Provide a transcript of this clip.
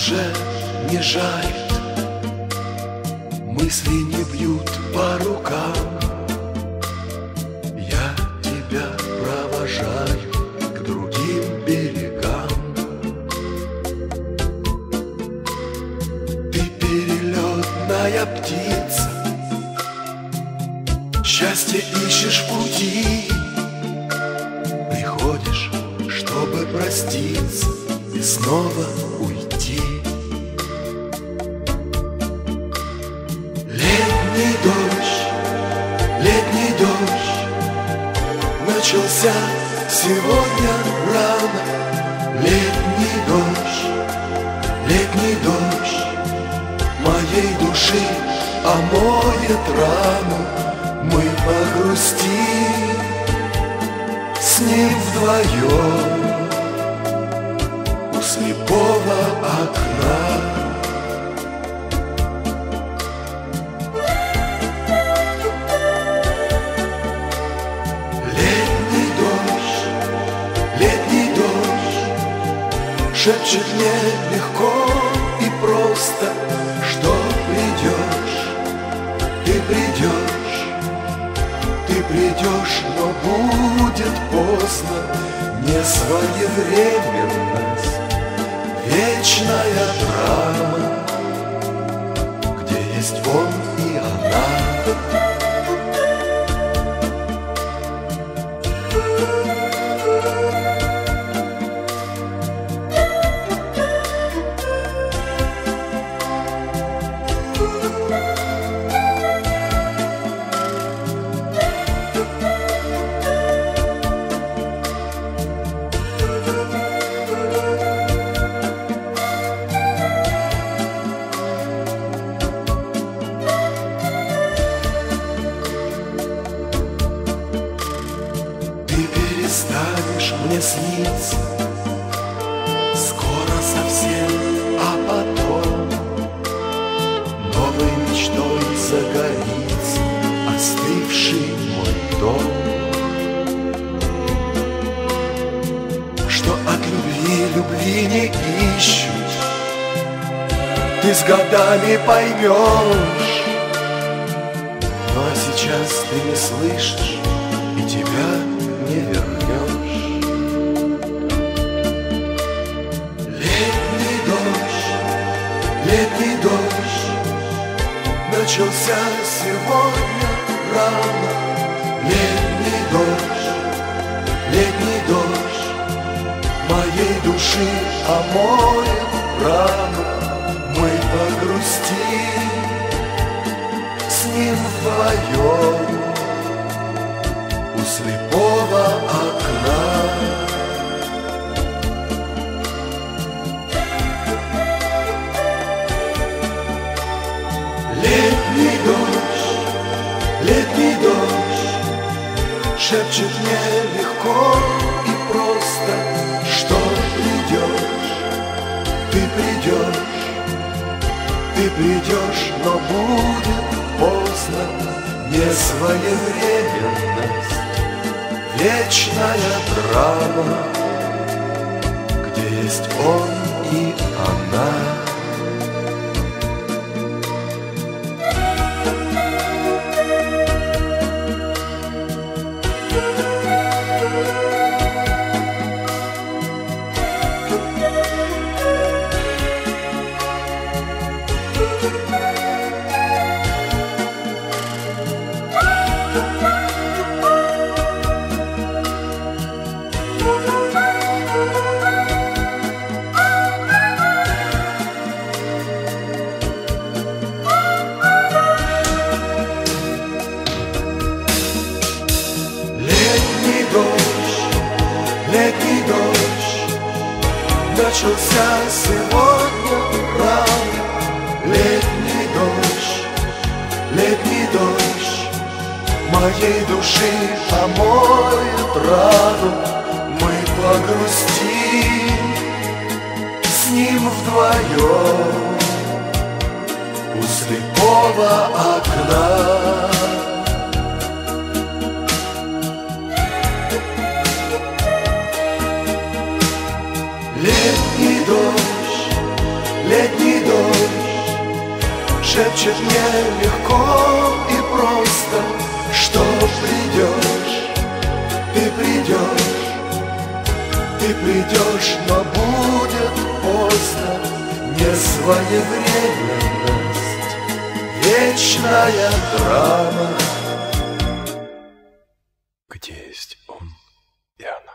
уже не жарит Мысли не бьют по рукам. Я тебя провожаю к другим берегам. Ты перелетная птица. Счастье ищешь пути. Приходишь, чтобы проститься И снова уйти Начался сегодня рано. Летний дождь, летний дождь Моей души омоет рану. Мы погрустим с ним вдвоем У слепого окна Шепчет мне легко и просто Что придешь, ты придешь Ты придешь, но будет поздно Не своевременность, вечная драма Скоро совсем, а потом Новой мечтой загорится Остывший мой дом. Что от любви любви не ищут Ты с годами поймешь. Ну а сейчас ты не слышишь И тебя Начался сегодня рано. Летний дождь, летний дождь Моей души омоет Шепчет мне легко и просто Что придешь, ты придешь Ты придешь, но будет поздно. Не своевременность Вечная драма Где есть он и она Летний дождь, летний дождь Начался сегодня рано Летний дождь, летний дождь. Моей души омоет рану Мы погрустим с ним вдвоем. У слепого окна дождь, летний дождь. Шепчет мне легко и просто Что придешь, ты придешь Ты придешь, но будет поздно. Не своевременность, вечная драма. Где есть он и она?